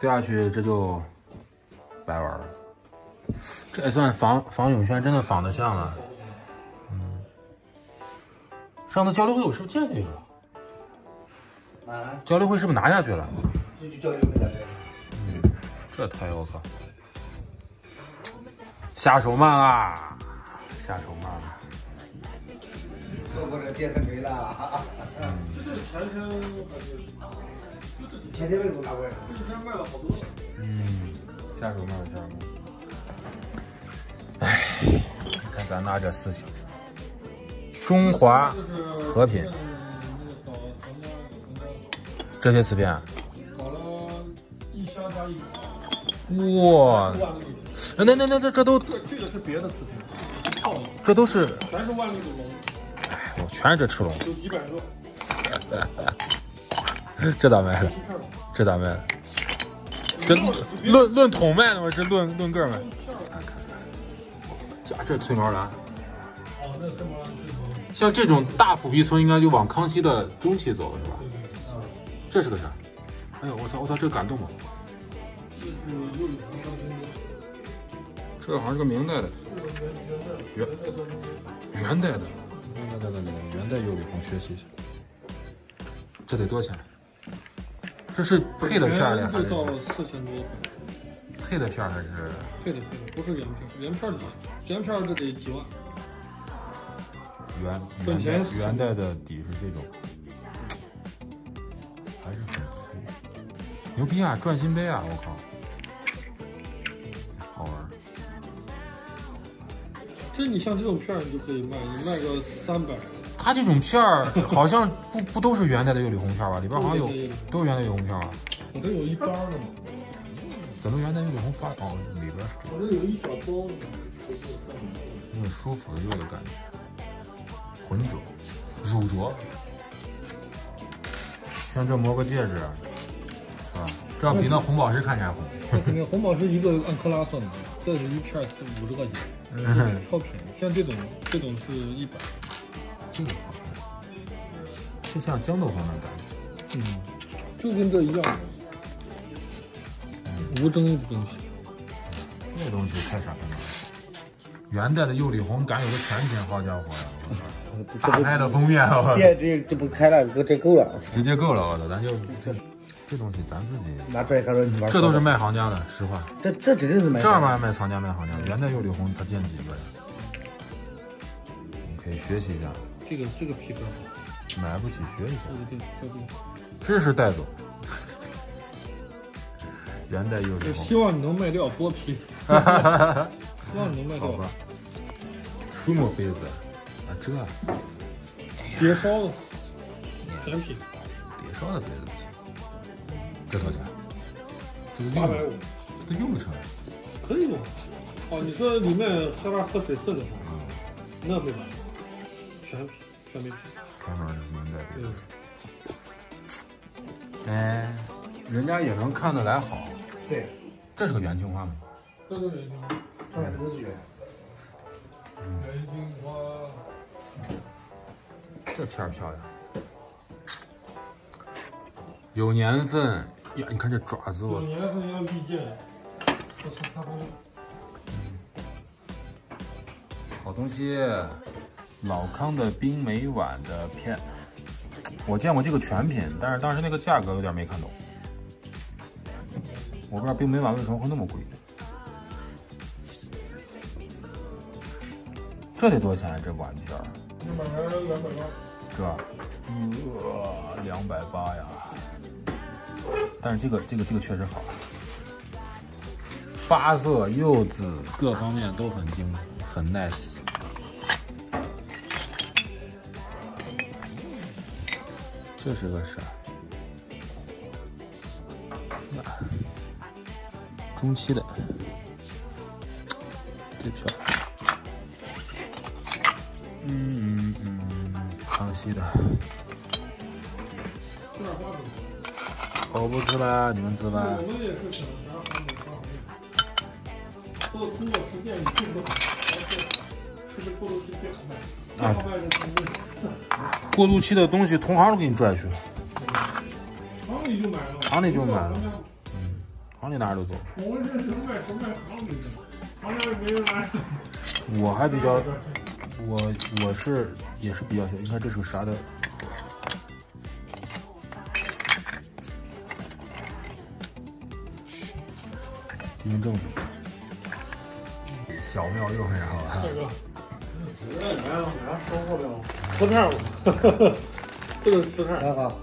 掉下去这就白玩了。这也算仿仿永轩，真的仿的像了。嗯，上次交流会我是不是见这个？啊，交流会是不是拿下去了？就就交流会了呗。这胎我靠，下手慢啊，下手慢了。错过这电视没了，这就是前天还是前天为什么拿过来？这几天卖了好多。嗯，下手慢，下手慢。哎，你看咱拿这四星，中华和平这些瓷片，搞了一箱加一哇，那那那这这都这这个是别的瓷片，这都是，全是万粒的龙，哎我全是这赤龙，有几百个，这咋卖的？这咋卖的？这论论桶卖的吗？这论论个卖？看看，这这翠毛兰，像这种大虎皮村应该就往康熙的中期走了是吧？这是个啥？哎呦，我操我操，这感动吗？这好像是个明代的，元元元代的，元代的元代釉里红，学习一下。这得多少钱？这是配的片儿呢还是这到四千多，配的片儿还是？配的配的，不是原片，原片底，原片儿这得几万。原本元代钱元代的底是这种，还是很脆，牛逼啊！转心杯啊！我靠，这你像这种片儿，你就可以卖，你卖个三百，它这种片儿好像不不都是元代的釉里红片儿吧？里边好像有都是元代釉里红片儿啊？我这有一包呢嘛，怎么元代釉里红发哦里边是这我这有一小包的，那种舒服的釉的感觉，浑浊、乳浊。像这磨个戒指，啊，这要比那红宝石看起来红。那肯定红宝石一个按克拉算的，这是一片五十块钱，嗯。超便宜。像这种这种是一百，这个好看，是像豇豆黄的感觉。嗯，就跟这一样，无争议的东西。这东西太傻逼了。元代的釉里红敢有个全品，好家伙呀！我操大牌的封面，我别这这不开了，这够了，直接够了，我操！咱就这这东西咱自己，拿出来看说你玩。这都是卖行家的，实话。这这指定是卖。这玩意儿卖藏家卖行家，元代釉里红他见几个呀？你可以学习一下，这个这个皮革好，买不起学一下，对对对，对知识带走。元代釉里，红希，望你能卖掉剥皮，希望你能卖掉好吧。什么杯子啊，这别烧了，全品别烧的杯子不行，这多少钱？这个釉八百五，这用不成，可以用？哦，你说里面喝完喝水四个啥？那没办法，全品全没品。专门的明代杯对子。，哎，人家也能看得来好。对，这是个元青花吗？这个元青花，上面都是元。元青花，这片儿漂亮，有年份呀！你看这爪子，有我年份要历见，这是他们好东西。老康的冰美碗的片，我见过这个全品，但是当时那个价格有点没看懂。我不知道冰美碗为什么会那么贵。这得多少钱？这碗片儿？一买来两百八，这，呃，两百八呀。但是这个这个这个确实好，发色、釉子各方面都很精，很 nice。这是个啥？中期的，这漂亮。嗯嗯嗯，康熙的。我不吃吧，你们吃吧我。们也是想啥好美啥好做通过实践你并不好，是不是过渡期最好卖？最好卖的成本，过渡期的东西，同行都给你拽去了。厂里就买了，厂里就买了行里哪儿都走。我们这是卖是卖行里的，行里没人来。我还比较，我我是也是比较喜欢。你看这是个啥的？小妙用上了。这个，这个你们，你们收获没有？瓷片儿，这个是瓷片儿。那个